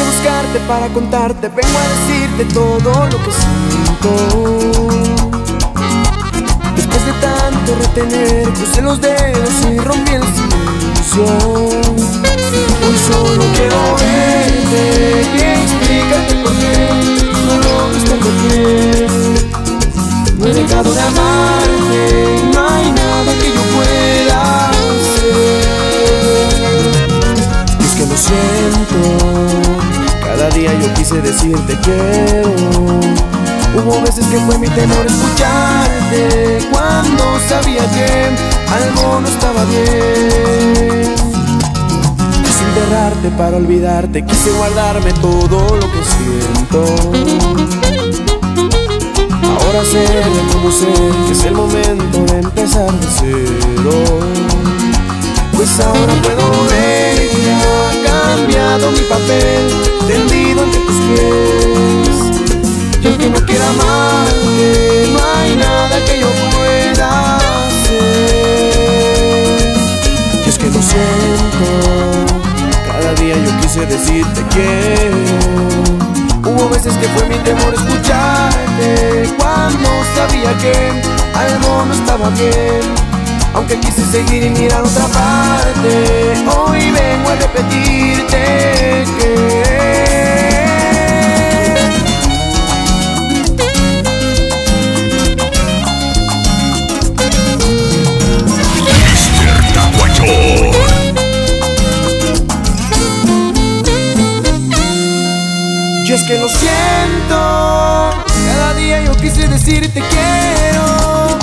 Quise buscarte para contarte, vengo a decirte todo lo que siento. Después de tanto retener, crucé los dedos y rompí el silencio. Quise decirte quiero. Hubo veces que fue mi temor escucharte cuando sabía que algo no estaba bien. Quise enterrarte para olvidarte, quise guardarme todo lo que siento. Ahora sé, reconocer que es el momento de empezar de cero. Pues ahora puedo quise decirte quiero. Hubo veces que fue mi temor escucharte cuando sabía que algo no estaba bien. Aunque quise seguir y mirar otra parte, Y es que lo siento, cada día yo quise decirte quiero.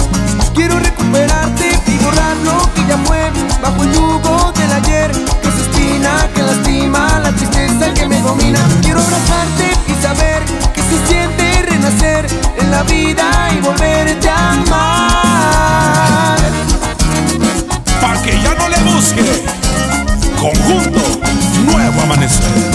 Quiero recuperarte y borrar lo que ya fue bajo el yugo del ayer. Que se espina, que lastima, la tristeza que me domina. Quiero abrazarte y saber que se siente renacer en la vida y volverte a amar. Pa' que ya no le busque, conjunto, nuevo amanecer.